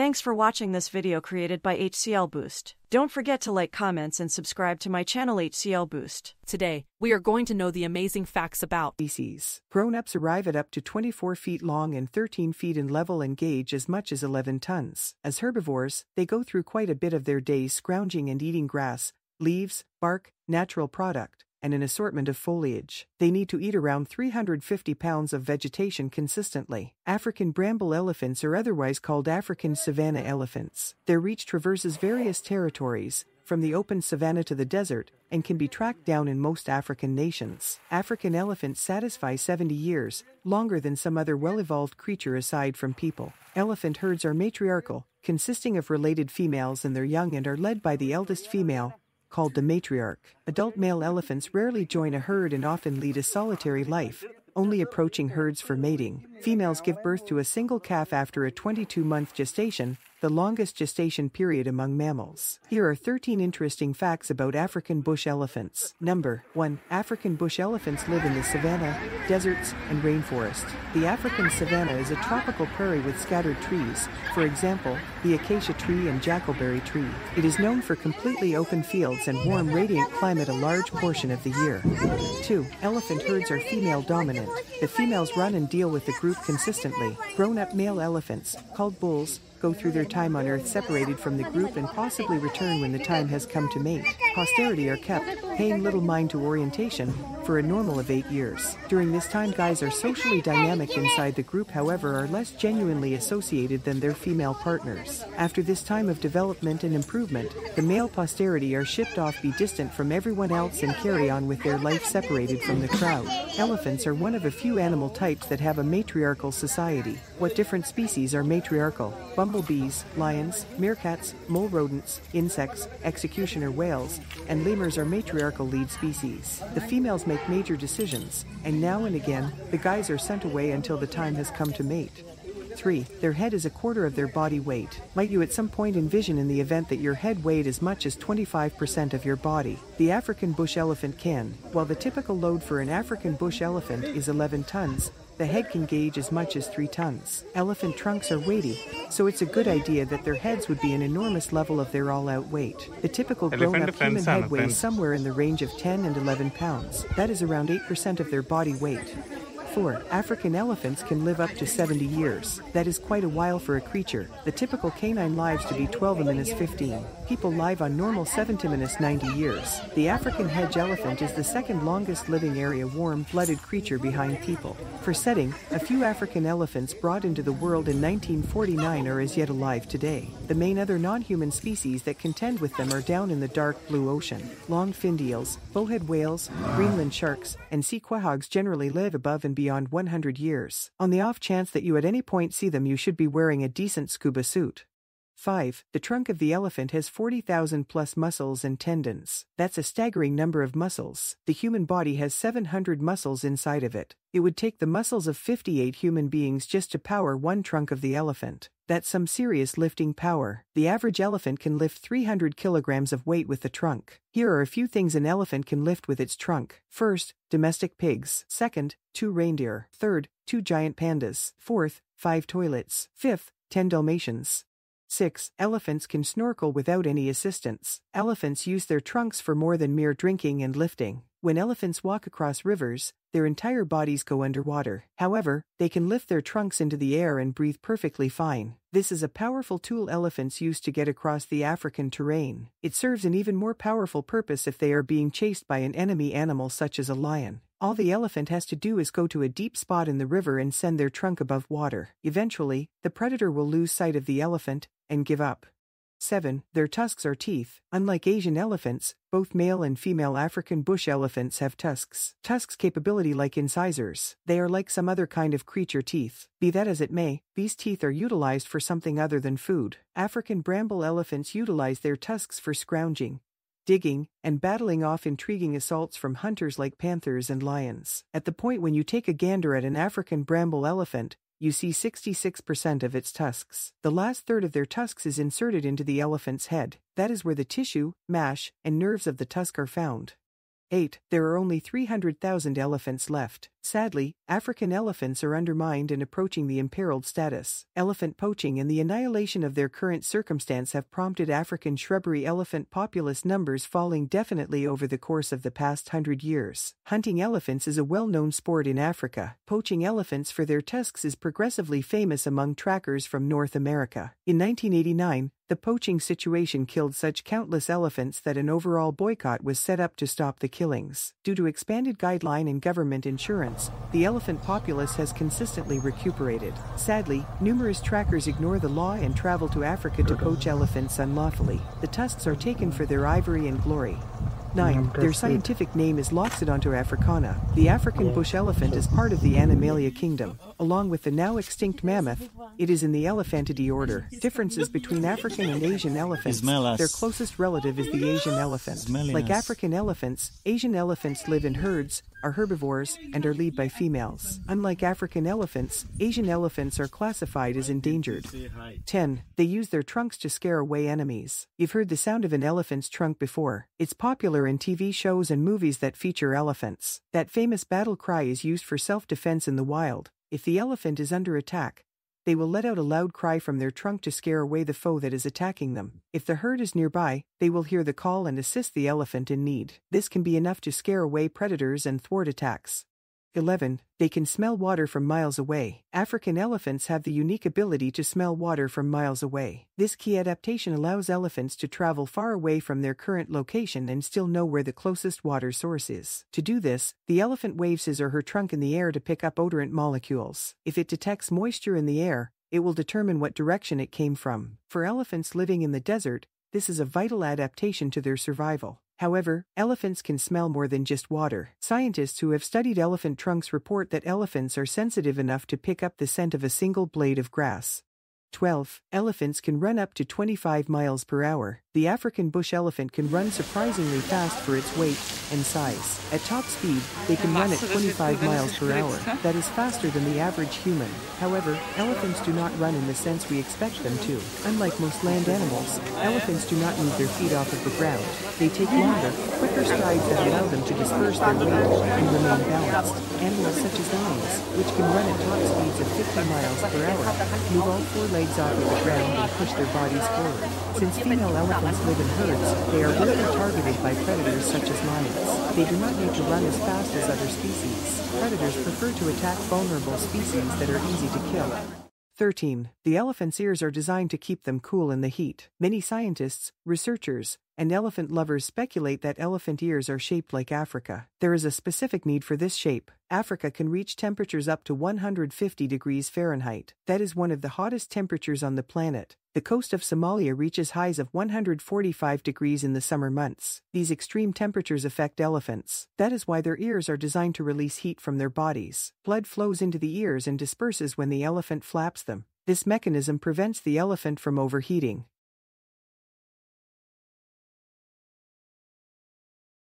Thanks for watching this video created by HCL Boost. Don't forget to like, comments, and subscribe to my channel HCL Boost. Today, we are going to know the amazing facts about species. Grown-ups arrive at up to 24 feet long and 13 feet in level and gauge as much as 11 tons. As herbivores, they go through quite a bit of their days scrounging and eating grass, leaves, bark, natural product, and an assortment of foliage. They need to eat around 350 pounds of vegetation consistently. African bramble elephants are otherwise called African savanna elephants. Their reach traverses various territories, from the open savanna to the desert, and can be tracked down in most African nations. African elephants satisfy 70 years, longer than some other well-evolved creature aside from people. Elephant herds are matriarchal, consisting of related females and their young and are led by the eldest female, called the matriarch. Adult male elephants rarely join a herd and often lead a solitary life, only approaching herds for mating. Females give birth to a single calf after a 22 month gestation, the longest gestation period among mammals. Here are 13 interesting facts about African bush elephants. Number 1. African bush elephants live in the savanna, deserts, and rainforest. The African savanna is a tropical prairie with scattered trees, for example, the acacia tree and jackalberry tree. It is known for completely open fields and warm radiant climate a large portion of the year. 2. Elephant herds are female dominant. The females run and deal with the group consistently. Grown-up male elephants, called bulls, go through their time on Earth separated from the group and possibly return when the time has come to mate. Posterity are kept, paying little mind to orientation, for a normal of eight years. During this time, guys are socially dynamic inside the group, however, are less genuinely associated than their female partners. After this time of development and improvement, the male posterity are shipped off, be distant from everyone else, and carry on with their life separated from the crowd. Elephants are one of a few animal types that have a matriarchal society. What different species are matriarchal? bumblebees, lions, meerkats, mole rodents, insects, executioner whales, and lemurs are matriarchal lead species. The females make major decisions, and now and again, the guys are sent away until the time has come to mate. 3. Their head is a quarter of their body weight. Might you at some point envision in the event that your head weighed as much as 25% of your body? The African bush elephant can. While the typical load for an African bush elephant is 11 tons, the head can gauge as much as 3 tons. Elephant trunks are weighty, so it's a good idea that their heads would be an enormous level of their all-out weight. The typical grown-up human head weighs somewhere in the range of 10 and 11 pounds. That is around 8% of their body weight. 4. African elephants can live up to 70 years. That is quite a while for a creature. The typical canine lives to be 12 minus 15. People live on normal 7 to minus 90 years. The African hedge elephant is the second longest living area warm-blooded creature behind people. For setting, a few African elephants brought into the world in 1949 are as yet alive today. The main other non-human species that contend with them are down in the dark blue ocean. Long-finned eels, bowhead whales, Greenland sharks, and sea quahogs generally live above and beyond 100 years. On the off chance that you at any point see them, you should be wearing a decent scuba suit. 5. The trunk of the elephant has 40,000 plus muscles and tendons. That's a staggering number of muscles. The human body has 700 muscles inside of it. It would take the muscles of 58 human beings just to power one trunk of the elephant. That's some serious lifting power. The average elephant can lift 300 kilograms of weight with the trunk. Here are a few things an elephant can lift with its trunk. First, domestic pigs. Second, two reindeer. Third, two giant pandas. Fourth, five toilets. Fifth, 10 Dalmatians. 6. Elephants can snorkel without any assistance. Elephants use their trunks for more than mere drinking and lifting. When elephants walk across rivers, their entire bodies go underwater. However, they can lift their trunks into the air and breathe perfectly fine. This is a powerful tool elephants use to get across the African terrain. It serves an even more powerful purpose if they are being chased by an enemy animal such as a lion. All the elephant has to do is go to a deep spot in the river and send their trunk above water. Eventually, the predator will lose sight of the elephant and give up. 7. Their tusks are teeth. Unlike Asian elephants, both male and female African bush elephants have tusks. Tusks capability like incisors. They are like some other kind of creature teeth. Be that as it may, these teeth are utilized for something other than food. African bramble elephants utilize their tusks for scrounging, digging, and battling off intriguing assaults from hunters like panthers and lions. At the point when you take a gander at an African bramble elephant, you see 66% of its tusks. The last third of their tusks is inserted into the elephant's head. That is where the tissue, mash, and nerves of the tusk are found. 8. There are only 300,000 elephants left. Sadly, African elephants are undermined and approaching the imperiled status. Elephant poaching and the annihilation of their current circumstance have prompted African shrubbery elephant populace numbers falling definitely over the course of the past hundred years. Hunting elephants is a well-known sport in Africa. Poaching elephants for their tusks is progressively famous among trackers from North America. In 1989, the poaching situation killed such countless elephants that an overall boycott was set up to stop the killings. Due to expanded guideline and government insurance, the elephant populace has consistently recuperated. Sadly, numerous trackers ignore the law and travel to Africa to poach elephants unlawfully. The tusks are taken for their ivory and glory. 9. Their scientific name is Loxodonta africana. The African bush elephant is part of the Animalia kingdom. Along with the now extinct mammoth, it is in the Elephantidae order. Differences between African and Asian elephants. Their closest relative is the Asian elephant. Like African elephants, Asian elephants live in herds, are herbivores, and are led by females. Unlike African elephants, Asian elephants are classified as endangered. 10. They use their trunks to scare away enemies. You've heard the sound of an elephant's trunk before. It's popular in TV shows and movies that feature elephants. That famous battle cry is used for self-defense in the wild. If the elephant is under attack, they will let out a loud cry from their trunk to scare away the foe that is attacking them. If the herd is nearby, they will hear the call and assist the elephant in need. This can be enough to scare away predators and thwart attacks. 11. They can smell water from miles away. African elephants have the unique ability to smell water from miles away. This key adaptation allows elephants to travel far away from their current location and still know where the closest water source is. To do this, the elephant waves his or her trunk in the air to pick up odorant molecules. If it detects moisture in the air, it will determine what direction it came from. For elephants living in the desert, this is a vital adaptation to their survival. However, elephants can smell more than just water. Scientists who have studied elephant trunks report that elephants are sensitive enough to pick up the scent of a single blade of grass. 12. Elephants can run up to 25 miles per hour. The African bush elephant can run surprisingly fast for its weight and size. At top speed, they can run at 25 miles per hour. That is faster than the average human. However, elephants do not run in the sense we expect them to. Unlike most land animals, elephants do not move their feet off of the ground. They take longer, quicker strides that allow them to disperse their weight and remain balanced. Animals such as lions, which can run at top speeds of 50 miles per hour, move all four legs off of the ground and push their bodies forward. Since female elephants live in herds, they are rarely targeted by predators such as lions. They do not need to run as fast as other species. Predators prefer to attack vulnerable species that are easy to kill. 13. The elephant's ears are designed to keep them cool in the heat. Many scientists, researchers, and elephant lovers speculate that elephant ears are shaped like Africa. There is a specific need for this shape. Africa can reach temperatures up to 150 degrees Fahrenheit. That is one of the hottest temperatures on the planet. The coast of Somalia reaches highs of 145 degrees in the summer months. These extreme temperatures affect elephants. That is why their ears are designed to release heat from their bodies. Blood flows into the ears and disperses when the elephant flaps them. This mechanism prevents the elephant from overheating.